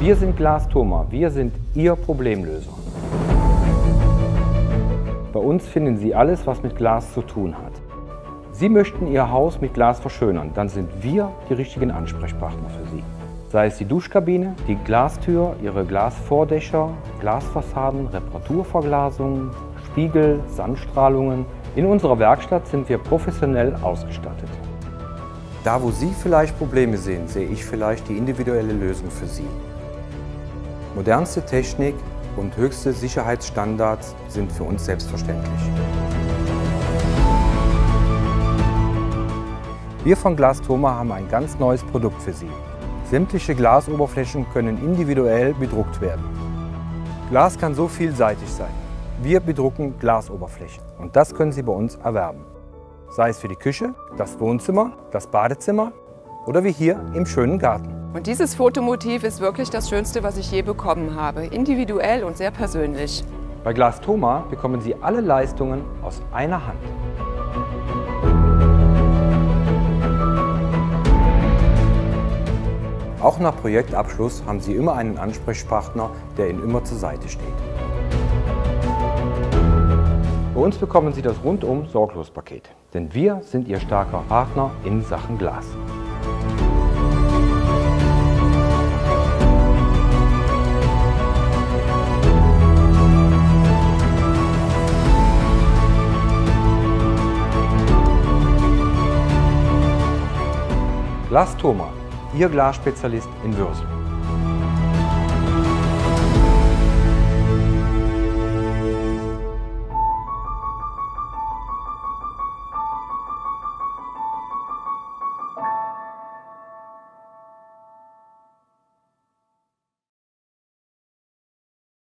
Wir sind Glas Thoma, wir sind Ihr Problemlöser. Bei uns finden Sie alles, was mit Glas zu tun hat. Sie möchten Ihr Haus mit Glas verschönern, dann sind wir die richtigen Ansprechpartner für Sie. Sei es die Duschkabine, die Glastür, Ihre Glasvordächer, Glasfassaden, Reparaturverglasungen, Spiegel, Sandstrahlungen. In unserer Werkstatt sind wir professionell ausgestattet. Da, wo Sie vielleicht Probleme sehen, sehe ich vielleicht die individuelle Lösung für Sie. Modernste Technik und höchste Sicherheitsstandards sind für uns selbstverständlich. Wir von Glastoma haben ein ganz neues Produkt für Sie. Sämtliche Glasoberflächen können individuell bedruckt werden. Glas kann so vielseitig sein. Wir bedrucken Glasoberflächen und das können Sie bei uns erwerben. Sei es für die Küche, das Wohnzimmer, das Badezimmer oder wie hier im schönen Garten. Und dieses Fotomotiv ist wirklich das Schönste, was ich je bekommen habe. Individuell und sehr persönlich. Bei Glastoma bekommen Sie alle Leistungen aus einer Hand. Auch nach Projektabschluss haben Sie immer einen Ansprechpartner, der Ihnen immer zur Seite steht. Bei uns bekommen Sie das rundum sorglos Paket, denn wir sind Ihr starker Partner in Sachen Glas. Glas Thoma Ihr Glasspezialist in Würsel.